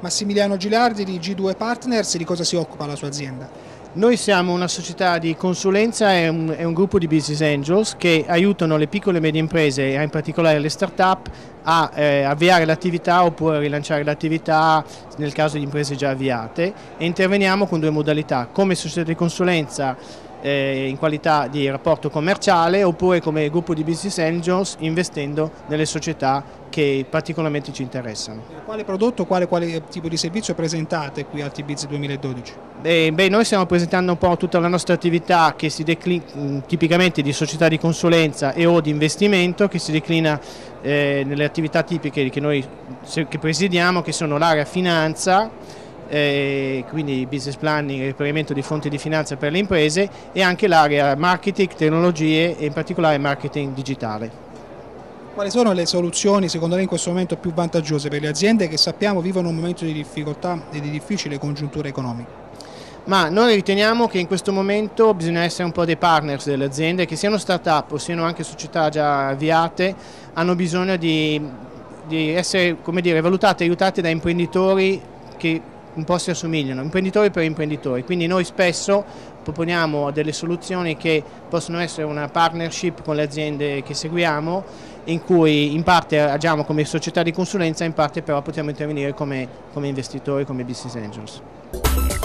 Massimiliano Gilardi di G2 Partners, di cosa si occupa la sua azienda? Noi siamo una società di consulenza e un, un, gruppo di business angels che aiutano le piccole e medie imprese, in particolare le start-up, a eh, avviare l'attività oppure rilanciare l'attività nel caso di imprese già avviate e interveniamo con due modalità, come società di consulenza eh, in qualità di rapporto commerciale oppure come gruppo di business angels investendo nelle società che particolarmente ci interessano. Quale prodotto, quale, quale tipo di servizio presentate qui al TBIZ 2012? Beh, beh, noi stiamo presentando un po' tutta la nostra attività che si declina tipicamente di società di consulenza e o di investimento che si declina eh, nelle attività tipiche che noi che presidiamo che sono l'area finanza, eh, quindi business planning e reperimento di fonti di finanza per le imprese e anche l'area marketing, tecnologie e in particolare marketing digitale. Quali sono le soluzioni secondo lei in questo momento più vantaggiose per le aziende che sappiamo vivono un momento di difficoltà e di difficile congiuntura economica? Ma noi riteniamo che in questo momento bisogna essere un po' dei partners delle aziende che siano start-up o siano anche società già avviate, hanno bisogno di, di essere dire, valutate e aiutate da imprenditori che un po' si assomigliano, imprenditori per imprenditori, quindi noi spesso proponiamo delle soluzioni che possono essere una partnership con le aziende che seguiamo, in cui in parte agiamo come società di consulenza, in parte però possiamo intervenire come, come investitori, come business angels.